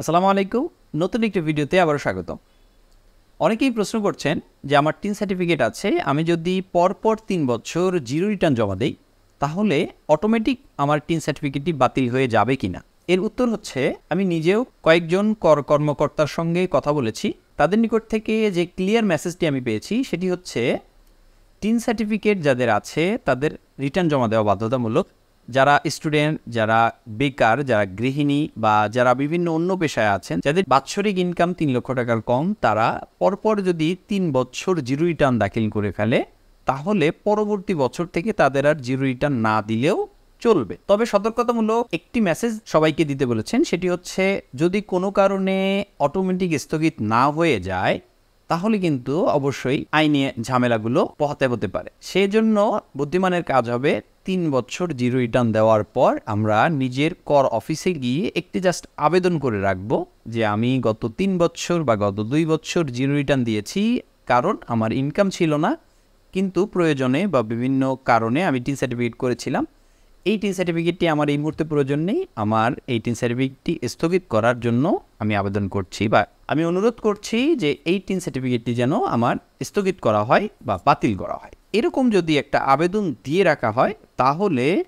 আসসালামু আলাইকুম। নতুন একটি ভিডিওতে আবারও স্বাগত অনেকেই প্রশ্ন করছেন যে আমার টিন সার্টিফিকেট আছে, আমি যদি পরপর তিন বছর জিরো রিটার্ন জমা দেই, তাহলে অটোমেটিক আমার টিন সার্টিফিকেটটি বাতিল হয়ে যাবে কি না এর উত্তর হচ্ছে, আমি নিজেও কয়েকজন কর কর্মকর্তার সঙ্গে কথা বলেছি। তাদের নিকট থেকে যে ক্লিয়ার মেসেজটি আমি পেয়েছি, সেটি হচ্ছে টিন সার্টিফিকেট যাদের আছে, তাদের রিটার্ন জমা দেওয়া বাধ্যতামূলক যারা স্টুডেন্ট, যারা বেকার, যারা গৃহিণী বা যারা বিভিন্ন অন্য পেশায় আছেন, যাদের বাৎসরিক ইনকাম তিন লক্ষ টাকার কম, তারা পরপর যদি তিন বছর জিরো রিটার্ন দাখিল করে ফেলে, তাহলে পরবর্তী বছর থেকে তাদের আর জিরো রিটার্ন না দিলেও চলবে। তবে সতর্কতামূলক একটি মেসেজ সবাইকে দিতে বলেছেন, সেটি হচ্ছে, যদি কোনো কারণে অটোমেটিক স্থগিত না হয়ে যায়, তাহলে কিন্তু অবশ্যই আইনি ঝামেলাগুলো পোহাতে হতে পারে। সেই জন্য বুদ্ধিমানের কাজ হবে তিন বছর জিরো রিটার্ন দেওয়ার পর আমরা নিজের কর অফিসে গিয়ে একটি জাস্ট আবেদন করে রাখব যে আমি গত তিন বছর বা গত দুই বছর জিরো রিটার্ন দিয়েছি, কারণ আমার ইনকাম ছিল না। কিন্তু প্রয়োজনে বা বিভিন্ন কারণে আমি টিন সার্টিফিকেট করেছিলাম। এই টিন সার্টিফিকেটটি আমার এই মুহূর্তে প্রয়োজন নেই। আমার এই টিন সার্টিফিকেটটি স্থগিত করার জন্য আমি আবেদন করছি বা আমি অনুরোধ করছি যে এই টিন সার্টিফিকেটটি যেন আমার স্থগিত করা হয় বা বাতিল করা হয়। এরকম যদি একটা আবেদন দিয়ে রাখা হয়, তাহলে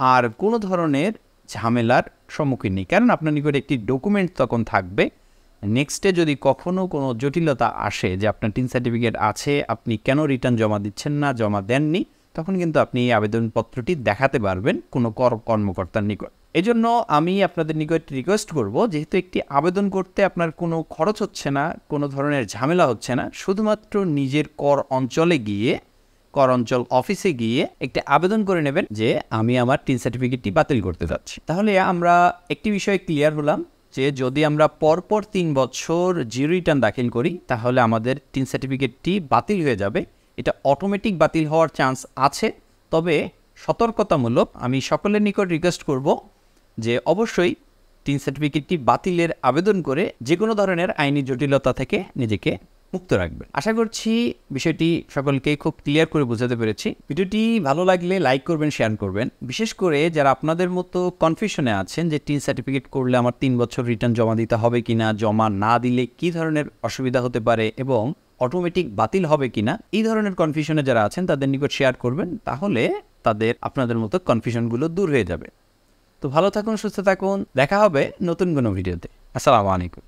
আর কোনো ধরনের ঝামেলার সম্মুখীন নেই। কারণ আপনার নিকট একটি ডকুমেন্ট তখন থাকবে। নেক্সটে যদি কখনও কোনো জটিলতা আসে যে আপনার টিন সার্টিফিকেট আছে, আপনি কেন রিটার্ন জমা দিচ্ছেন না, জমা দেননি, তখন কিন্তু আপনি এই আবেদনপত্রটি দেখাতে পারবেন কোনো কর, কর্মকর্তার নিকট। এজন্য আমি আপনাদের নিকট রিকোয়েস্ট করব, যেহেতু একটি আবেদন করতে আপনার কোনো খরচ হচ্ছে না, কোনো ধরনের ঝামেলা হচ্ছে না, শুধুমাত্র নিজের কর অঞ্চলে গিয়ে কর অঞ্চল অফিসে গিয়ে একটি আবেদন করে নেবেন যে আমি আমার টিন সার্টিফিকেটটি বাতিল করতে যাচ্ছি। তাহলে আমরা একটি বিষয়ে ক্লিয়ার হলাম যে যদি আমরা পরপর তিন বছর জিরো রিটার্ন দাখিল করি, তাহলে আমাদের টিন সার্টিফিকেটটি বাতিল হয়ে যাবে। এটা অটোমেটিক বাতিল হওয়ার চান্স আছে। তবে সতর্কতামূলক আমি সকলের নিকট রিকোয়েস্ট করব যে অবশ্যই টিন সার্টিফিকেটটি বাতিলের আবেদন করে যে কোনো ধরনের আইনি জটিলতা থেকে নিজেকে মুক্ত রাখবেন। আশা করছি বিষয়টি সকলকে খুব ক্লিয়ার করে বোঝাতে পেরেছি। ভিডিওটি ভালো লাগলে লাইক করবেন শেয়ার করবেন। বিশেষ করে যারা আপনাদের মতো কনফিউশনে আছেন যে টিন সার্টিফিকেট করলে আমার তিন বছর রিটার্ন জমা দিতে হবে কিনা, জমা না দিলে কি ধরনের অসুবিধা হতে পারে এবং অটোমেটিক বাতিল হবে কিনা, এই ধরনের কনফিউশনে যারা আছেন তাদের নিকট শেয়ার করবেন, তাহলে তাদের আপনাদের মতো কনফিউশনগুলো দূর হয়ে যাবে। তো ভালো থাকুন, সুস্থ থাকুন। দেখা হবে নতুন কোনো ভিডিওতে আসসালামু আলাইকুম।